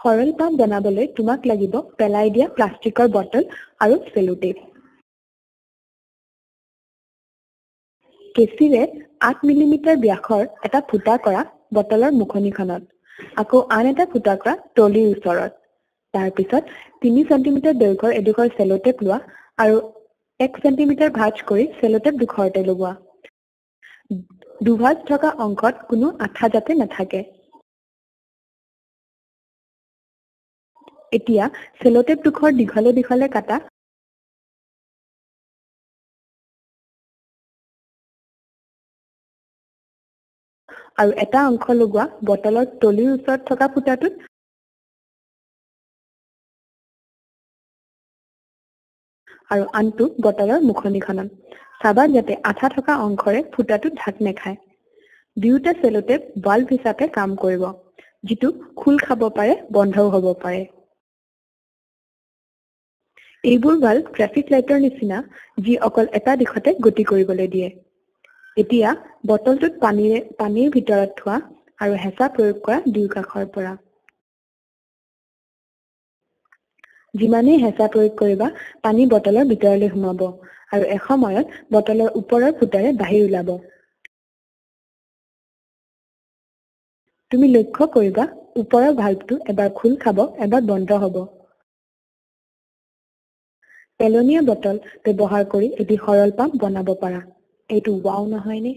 সৰল পাম্প বনাবলৈ তোমাক লাগিব পেলাই দিয়া প্লাষ্টিকৰ বটল আৰু চেলোটেপ। কেঁচিৰে আঠ মিলিমিটাৰ ব্যাসৰ এটা ফুটা কৰা বটলৰ মুখনিখনত আকৌ আন এটা ফুটা কৰা তলিৰ ওচৰত। তাৰপিছত তিনি চেণ্টিমিটাৰ দৈৰ্ঘ্যৰ এডোখৰ চেলোটেপ লোৱা আৰু এক চেণ্টিমিটাৰ ভাঁজ কৰি চেলোটেপ দুখৰতে লগোৱা। দুভাঁজ থকা অংশত কোনো আঠা যাতে নাথাকে। এতিয়া চেলোটেপ দুখৰ দীঘলে দীঘলে কাটা। আৰু এটা অংশ লগোৱা বটলৰ তলিৰ ওচৰত থকা ফুটাটোত আৰু আনটো বটলৰ মুখনিখনত চাবা যাতে আঠা থকা অংশৰে ফুটাটোত ঢাক নেখায়। দুয়োটা চেলোটেপ বাল্ব হিচাপে কাম কৰিব যিটো খোল খাব পাৰে বন্ধও হ'ব পাৰে। এইবোৰ বাল্ব ট্ৰেফিক লাইটৰ নিচিনা যি অকল এটা দিশতে গতি কৰিবলৈ দিয়ে। এতিয়া বটলটোত পানীৰে পানীৰ ভিতৰত থোৱা আৰু হেঁচা প্ৰয়োগ কৰা দুয়ো কাষৰ পৰা। যিমানেই হেঁচা প্ৰয়োগ কৰিবা পানী বটলৰ ভিতৰলৈ সোমাব আৰু এসময়ত বটলৰ ওপৰৰ ফুটাৰে বাহিৰ ওলাব। তুমি লক্ষ্য কৰিবা ওপৰৰ ভাল্বটো এবাৰ খোল খাব এবাৰ বন্ধ হ'ব। পেলনীয়া বটল ব্যৱহাৰ কৰি এটি সৰল পাম্প বনাব পাৰা। এইটো ৱাও নহয়নে